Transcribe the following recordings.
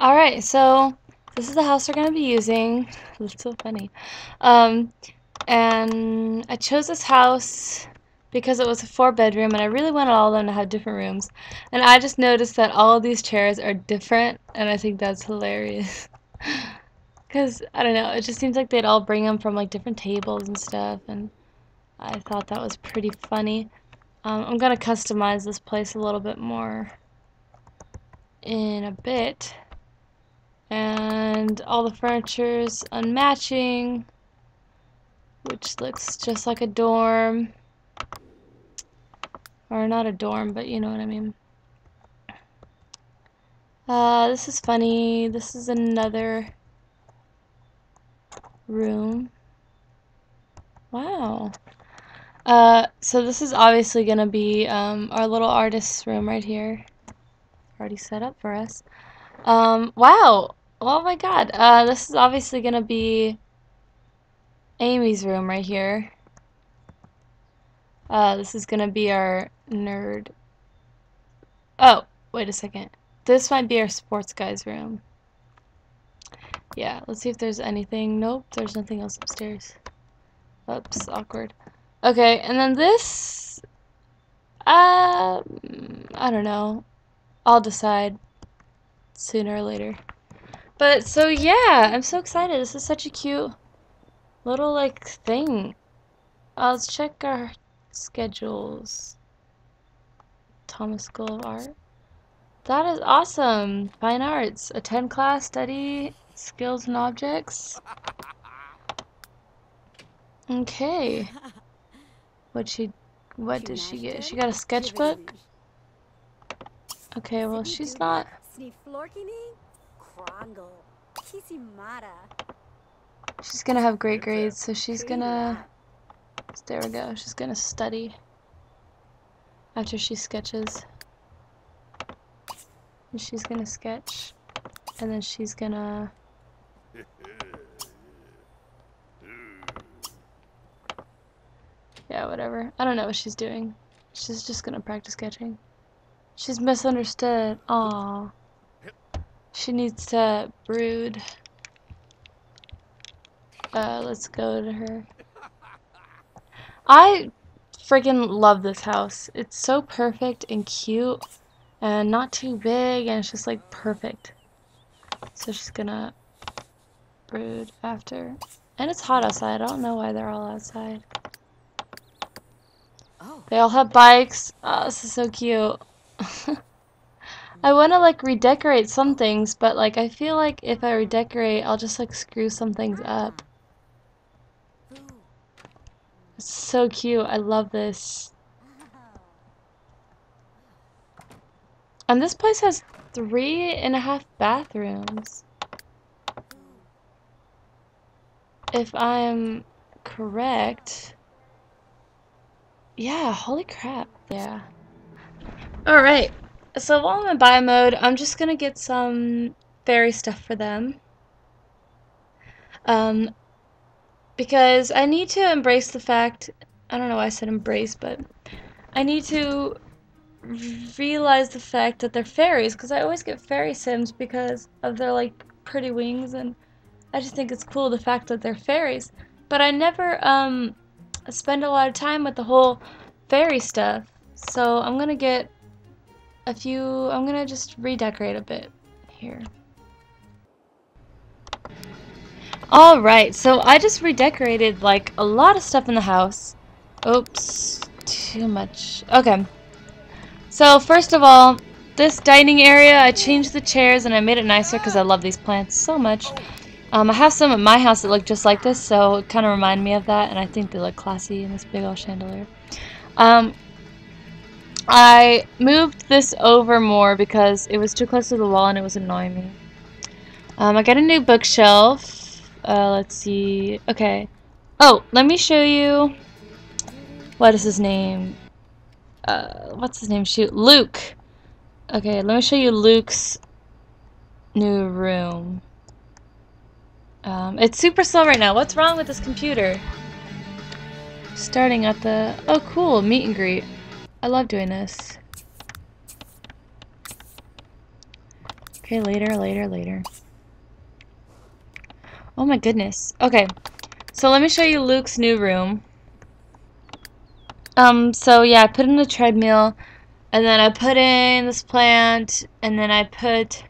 Alright, so this is the house we're going to be using. It's so funny. Um, and I chose this house because it was a four bedroom and I really wanted all of them to have different rooms. And I just noticed that all of these chairs are different and I think that's hilarious. Because, I don't know, it just seems like they'd all bring them from like different tables and stuff and I thought that was pretty funny. Um, I'm going to customize this place a little bit more in a bit and all the furniture is unmatching which looks just like a dorm. Or not a dorm but you know what I mean. Uh, this is funny. This is another room. Wow. Uh, so this is obviously gonna be um, our little artist's room right here. Already set up for us. Um, wow Oh my god, uh, this is obviously gonna be Amy's room right here. Uh, this is gonna be our nerd. Oh, wait a second. This might be our sports guy's room. Yeah, let's see if there's anything. Nope, there's nothing else upstairs. Oops, awkward. Okay, and then this... Uh, I don't know. I'll decide sooner or later. But so yeah, I'm so excited. This is such a cute little like thing. Uh, let's check our schedules. Thomas School of Art. That is awesome. Fine arts. Attend class, study skills and objects. Okay. What she what did she get? She got a sketchbook? Okay, well she's not She's gonna have great grades, so she's gonna. There we go. She's gonna study after she sketches. And she's gonna sketch, and then she's gonna. Yeah, whatever. I don't know what she's doing. She's just gonna practice sketching. She's misunderstood. Aww. She needs to brood. Uh, let's go to her. I freaking love this house. It's so perfect and cute and not too big and it's just like perfect. So she's gonna brood after. And it's hot outside. I don't know why they're all outside. Oh. They all have bikes. Oh, this is so cute. I want to like redecorate some things, but like I feel like if I redecorate, I'll just like screw some things up. It's so cute. I love this. And this place has three and a half bathrooms. If I'm correct. Yeah, holy crap. Yeah. Alright. So while I'm in buy mode, I'm just gonna get some fairy stuff for them. Um, because I need to embrace the fact, I don't know why I said embrace, but I need to realize the fact that they're fairies, because I always get fairy sims because of their, like, pretty wings, and I just think it's cool the fact that they're fairies. But I never, um, spend a lot of time with the whole fairy stuff, so I'm gonna get a few, I'm gonna just redecorate a bit here. Alright, so I just redecorated like a lot of stuff in the house. Oops, too much. Okay. So first of all, this dining area, I changed the chairs and I made it nicer because I love these plants so much. Um, I have some at my house that look just like this, so it kind of remind me of that, and I think they look classy in this big old chandelier. Um, I moved this over more because it was too close to the wall and it was annoying me. Um, I got a new bookshelf. Uh, let's see. Okay. Oh, let me show you. What is his name? Uh, what's his name? Shoot, Luke. Okay, let me show you Luke's new room. Um, it's super slow right now. What's wrong with this computer? Starting at the... Oh, cool. Meet and greet. I love doing this. Okay, later, later, later. Oh my goodness. Okay, so let me show you Luke's new room. Um, so yeah, I put in a treadmill, and then I put in this plant, and then I put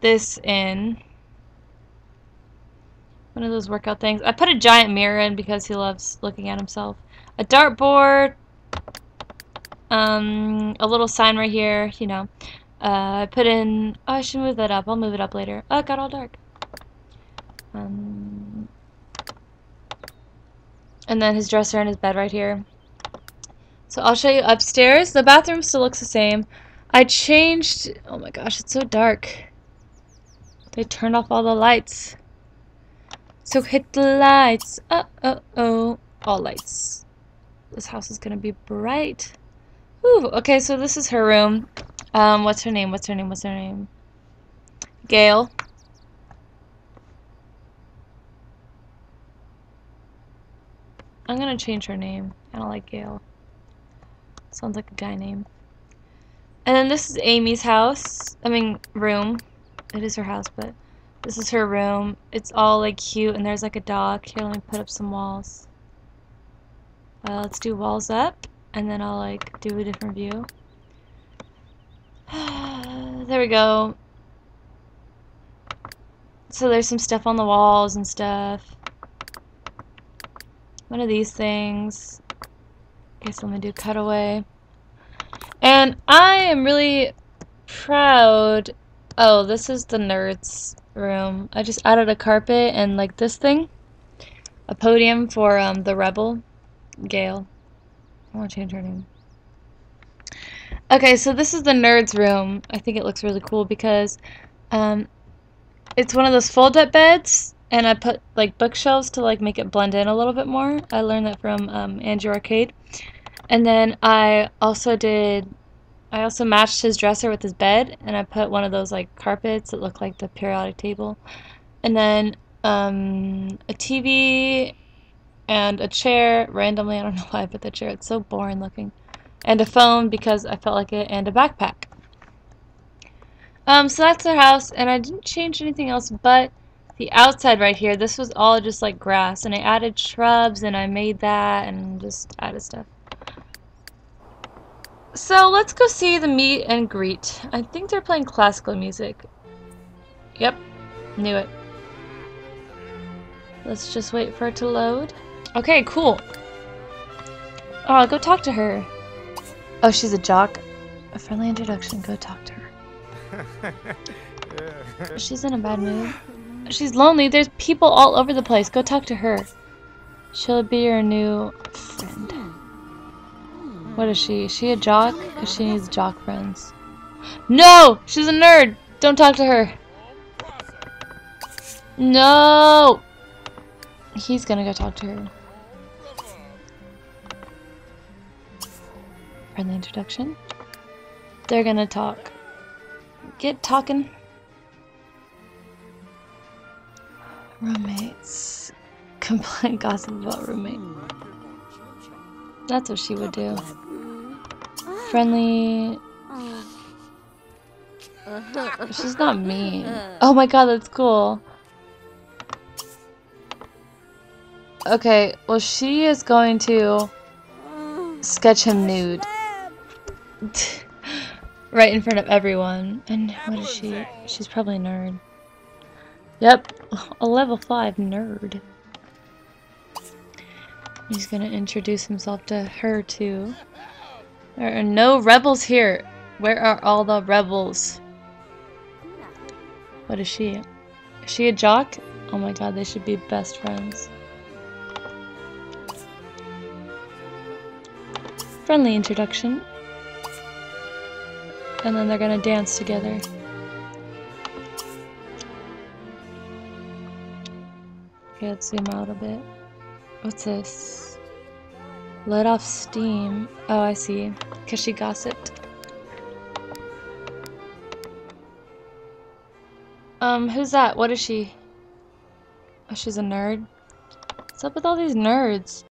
this in. One of those workout things. I put a giant mirror in because he loves looking at himself. A dartboard, um, a little sign right here, you know. Uh, I put in, oh, I should move that up. I'll move it up later. Oh, it got all dark. Um, and then his dresser and his bed right here. So I'll show you upstairs. The bathroom still looks the same. I changed, oh my gosh, it's so dark. They turned off all the lights. So hit the lights. Uh oh oh. All lights. This house is gonna be bright. Okay, so this is her room. Um, what's her name? What's her name? What's her name? Gayle. I'm gonna change her name. I don't like Gayle. Sounds like a guy name. And then this is Amy's house. I mean, room. It is her house, but this is her room. It's all like cute, and there's like a dog. Here, let me put up some walls. Uh, let's do walls up, and then I'll like do a different view. there we go. So there's some stuff on the walls and stuff. One of these things. Guess let me do cutaway. And I am really proud. Oh, this is the nerds room. I just added a carpet and like this thing. A podium for um, the rebel. Gayle. I want to change her name. Okay, so this is the nerds room. I think it looks really cool because um, it's one of those fold-up beds, and I put like bookshelves to like make it blend in a little bit more. I learned that from um, Andrew Arcade. And then I also did, I also matched his dresser with his bed, and I put one of those like carpets that look like the periodic table. And then um, a TV and a chair, randomly, I don't know why I put the chair, it's so boring looking and a phone because I felt like it, and a backpack. Um, so that's their house, and I didn't change anything else but the outside right here. This was all just like grass, and I added shrubs, and I made that, and just added stuff. So let's go see the meet and greet. I think they're playing classical music. Yep, knew it. Let's just wait for it to load. Okay, cool. Oh, I'll go talk to her. Oh, she's a jock. A friendly introduction. Go talk to her. she's in a bad mood. She's lonely. There's people all over the place. Go talk to her. She'll be your new friend. What is she? Is she a jock? Because she needs jock friends. No! She's a nerd! Don't talk to her. No! He's gonna go talk to her. Friendly introduction. They're gonna talk. Get talking. Roommates. Complain gossip about roommate. That's what she would do. Friendly. She's not mean. Oh my god, that's cool. Okay, well she is going to sketch him nude. right in front of everyone. And what is she? She's probably a nerd. Yep, a level 5 nerd. He's gonna introduce himself to her too. There are no rebels here. Where are all the rebels? What is she? Is she a jock? Oh my god, they should be best friends. Friendly introduction. And then they're gonna dance together. Okay, let's zoom out a bit. What's this? Let off steam. Oh, I see. Because she gossiped. Um, who's that? What is she? Oh, she's a nerd. What's up with all these nerds?